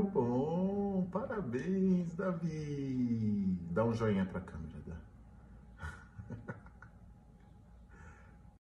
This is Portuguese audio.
Muito bom! Parabéns, Davi! Dá um joinha para câmera.